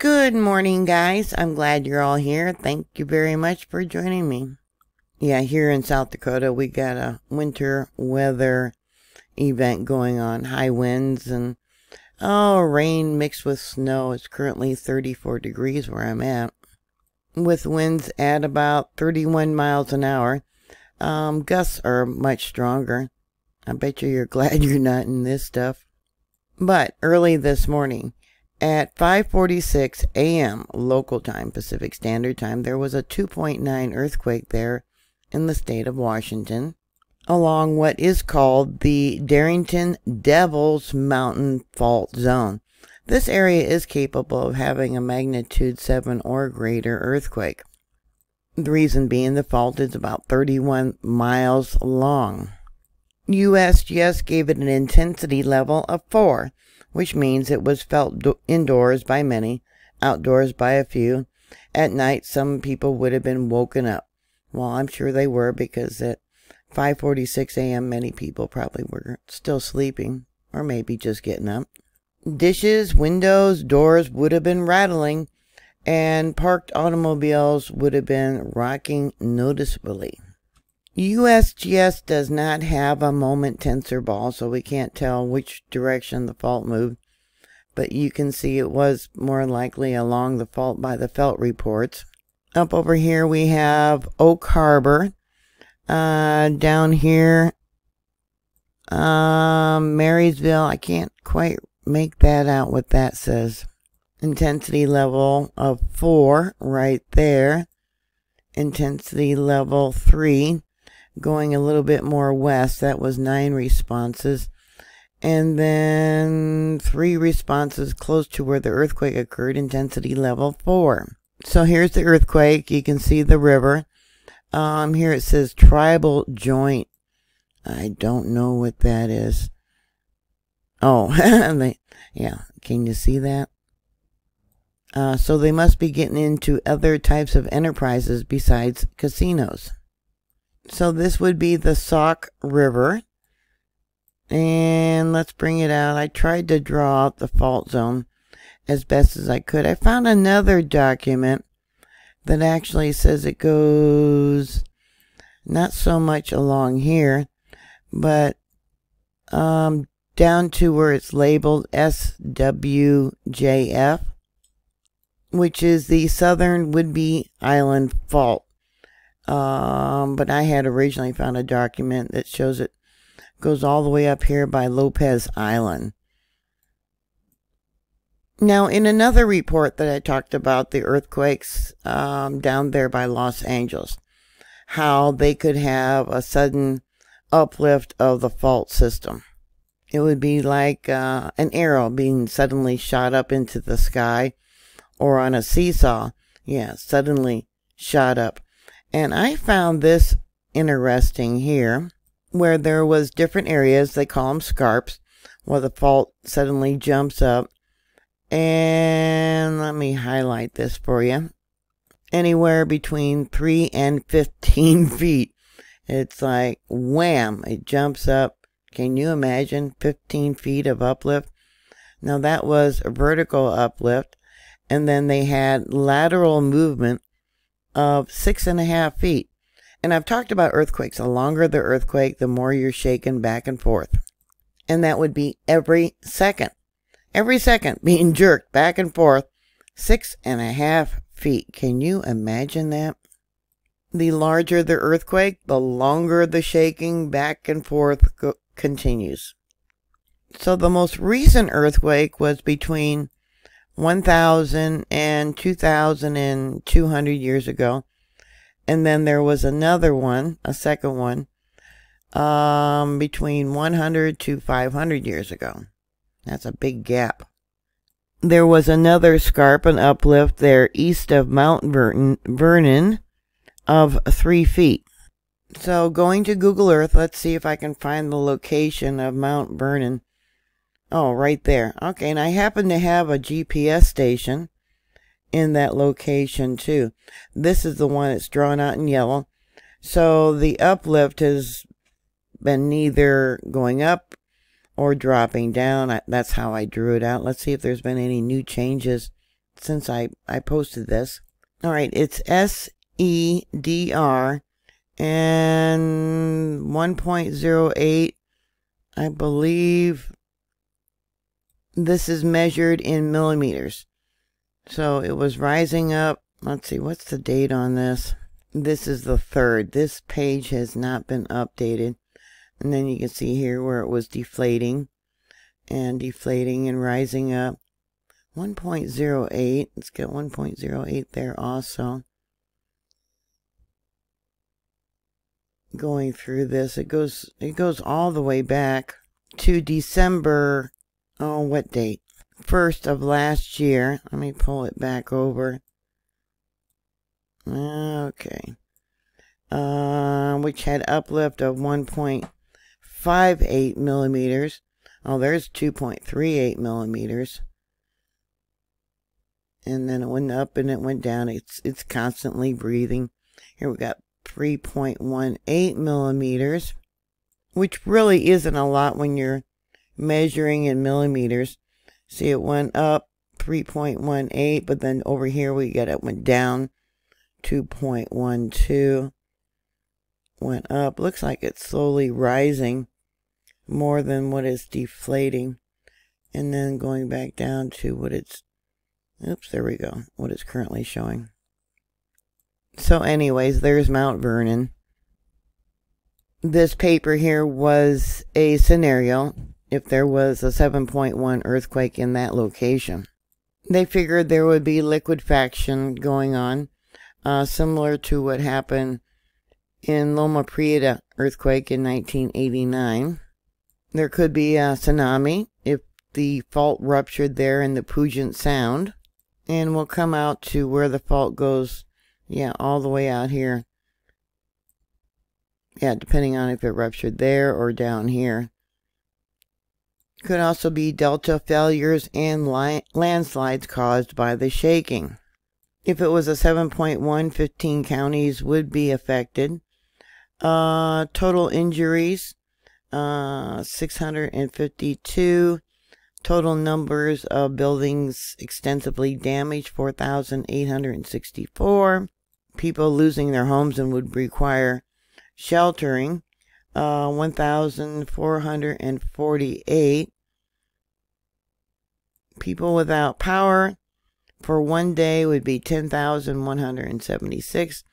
Good morning, guys. I'm glad you're all here. Thank you very much for joining me. Yeah, here in South Dakota, we got a winter weather event going on. High winds and, oh, rain mixed with snow. It's currently 34 degrees where I'm at. With winds at about 31 miles an hour. Um, gusts are much stronger. I bet you you're glad you're not in this stuff. But early this morning, at 5:46 a.m. local time, Pacific Standard Time, there was a 2.9 earthquake there in the state of Washington, along what is called the Darrington Devils Mountain Fault Zone. This area is capable of having a magnitude 7 or greater earthquake. The reason being the fault is about 31 miles long. USGS gave it an intensity level of 4, which means it was felt do- indoors by many, outdoors by a few. At night, some people would have been woken up. Well, I'm sure they were because at 5:46 a.m. many people probably were still sleeping or maybe just getting up. Dishes, windows, doors would have been rattling and parked automobiles would have been rocking noticeably. USGS does not have a moment tensor ball, so we can't tell which direction the fault moved, but you can see it was more likely along the fault by the felt reports. Up over here we have Oak Harbor. Uh, down here, um, Marysville, I can't quite make that out what that says. Intensity level of 4 right there. Intensity level 3 going a little bit more west. That was nine responses. And then three responses close to where the earthquake occurred, intensity level four. So here's the earthquake. You can see the river. Um, here it says tribal joint. I don't know what that is. Oh, they, yeah. Can you see that? Uh, so they must be getting into other types of enterprises besides casinos. So this would be the Sauk River. And let's bring it out. I tried to draw out the fault zone as best as I could. I found another document that actually says it goes not so much along here, but um, down to where it's labeled SWJF, which is the Southern Whidbey Island Fault. Um, but I had originally found a document that shows it goes all the way up here by Lopez Island. Now, in another report that I talked about the earthquakes um, down there by Los Angeles, how they could have a sudden uplift of the fault system. It would be like uh, an arrow being suddenly shot up into the sky, or on a seesaw, yeah, suddenly shot up. And I found this interesting here, where there was different areas, they call them scarps, where the fault suddenly jumps up. And let me highlight this for you. Anywhere between 3 and 15 feet. It's like wham, it jumps up. Can you imagine 15 feet of uplift? Now that was a vertical uplift. And then they had lateral movement of six and a half feet. And I've talked about earthquakes. The longer the earthquake, the more you're shaken back and forth. And that would be every second. Every second being jerked back and forth six and a half feet. Can you imagine that? The larger the earthquake, the longer the shaking back and forth continues. So the most recent earthquake was between 1,000 and 2,200 years ago. And then there was another one, a second one, um, between 100 to 500 years ago. That's a big gap. There was another scarp and uplift there east of Mount Vernon, Vernon of three feet. So going to Google Earth, let's see if I can find the location of Mount Vernon. Oh, right there. Okay, and I happen to have a GPS station in that location too. This is the one that's drawn out in yellow. So the uplift has been neither going up or dropping down. That's how I drew it out. Let's see if there's been any new changes since I, I posted this. All right, it's SEDR and 1.08. I believe this is measured in millimeters. So it was rising up. Let's see, what's the date on this? This is the third. This page has not been updated. And then you can see here where it was deflating and deflating and rising up. 1.08. Let's get 1.08 there also. Going through this, it goes it goes all the way back to December. Oh, what date? First of last year. Let me pull it back over. Okay. Uh, which had uplift of 1.58 millimeters. Oh, there's 2.38 millimeters and then it went up and it went down. It's it's constantly breathing. Here we got 3.18 millimeters, which really isn't a lot when you're measuring in millimeters. See, it went up 3.18, but then over here we get it went down 2.12. Went up. Looks like it's slowly rising more than what is deflating. And then going back down to what it's Oops, there we go. What it's currently showing. So anyways, there's Mount Vernon. This paper here was a scenario if there was a 7.1 earthquake in that location. They figured there would be liquefaction going on, uh, similar to what happened in Loma Prieta earthquake in 1989. There could be a tsunami if the fault ruptured there in the Puget Sound and we'll come out to where the fault goes yeah all the way out here yeah depending on if it ruptured there or down here could also be delta failures and landslides caused by the shaking. If it was a 7.1 15 counties would be affected. Uh total injuries uh 652 Total numbers of buildings extensively damaged 4,864. People losing their homes and would require sheltering uh, 1,448. People without power for one day would be 10,176.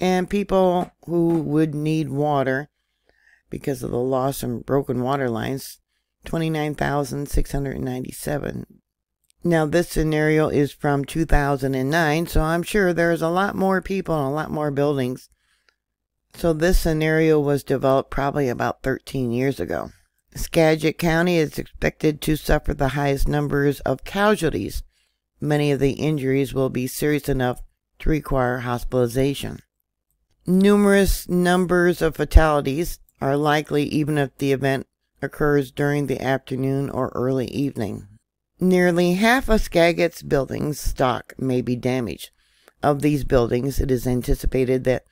And people who would need water because of the loss and broken water lines 29,697. Now, this scenario is from 2009, so I'm sure there's a lot more people and a lot more buildings. So, this scenario was developed probably about 13 years ago. Skagit County is expected to suffer the highest numbers of casualties. Many of the injuries will be serious enough to require hospitalization. Numerous numbers of fatalities are likely even if the event occurs during the afternoon or early evening. Nearly half of Skagit's buildings stock may be damaged. Of these buildings, it is anticipated that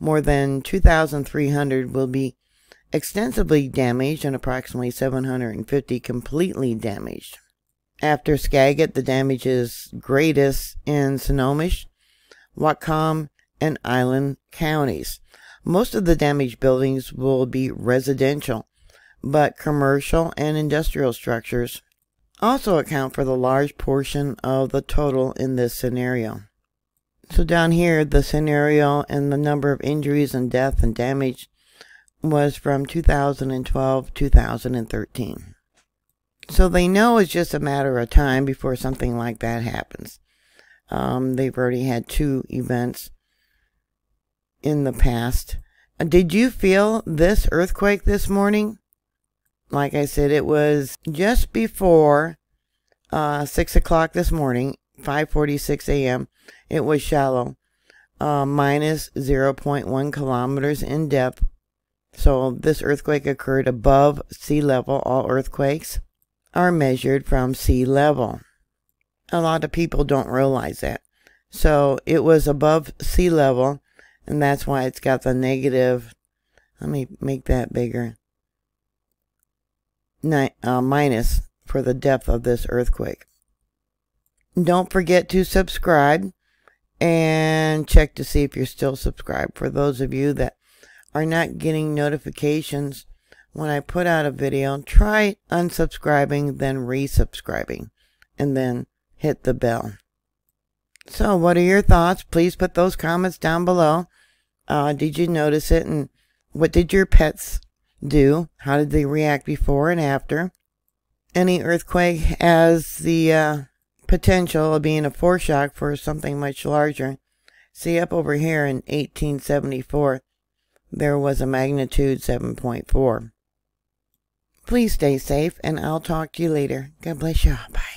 more than 2,300 will be extensively damaged and approximately 750 completely damaged. After Skagit, the damage is greatest in Snohomish, Whatcom, and Island counties. Most of the damaged buildings will be residential, but commercial and industrial structures also account for the large portion of the total in this scenario. So down here, the scenario and the number of injuries and death and damage was from 2012 2013. So they know it's just a matter of time before something like that happens. Um, they've already had two events in the past. Did you feel this earthquake this morning? like I said, it was just before uh, 6 o'clock this morning, 5.46 a.m. It was shallow, uh, minus 0.1 kilometers in depth. So this earthquake occurred above sea level. All earthquakes are measured from sea level. A lot of people don't realize that. So it was above sea level, and that's why it's got the negative. Let me make that bigger uh, minus for the depth of this earthquake. Don't forget to subscribe and check to see if you're still subscribed. For those of you that are not getting notifications when I put out a video, try unsubscribing, then resubscribing, and then hit the bell. So, what are your thoughts? Please put those comments down below. Uh, did you notice it? And what did your pets do? How did they react before and after? Any earthquake has the uh, potential of being a foreshock for something much larger. See, up over here in 1874, there was a magnitude 7.4. Please stay safe, and I'll talk to you later. God bless you. Bye.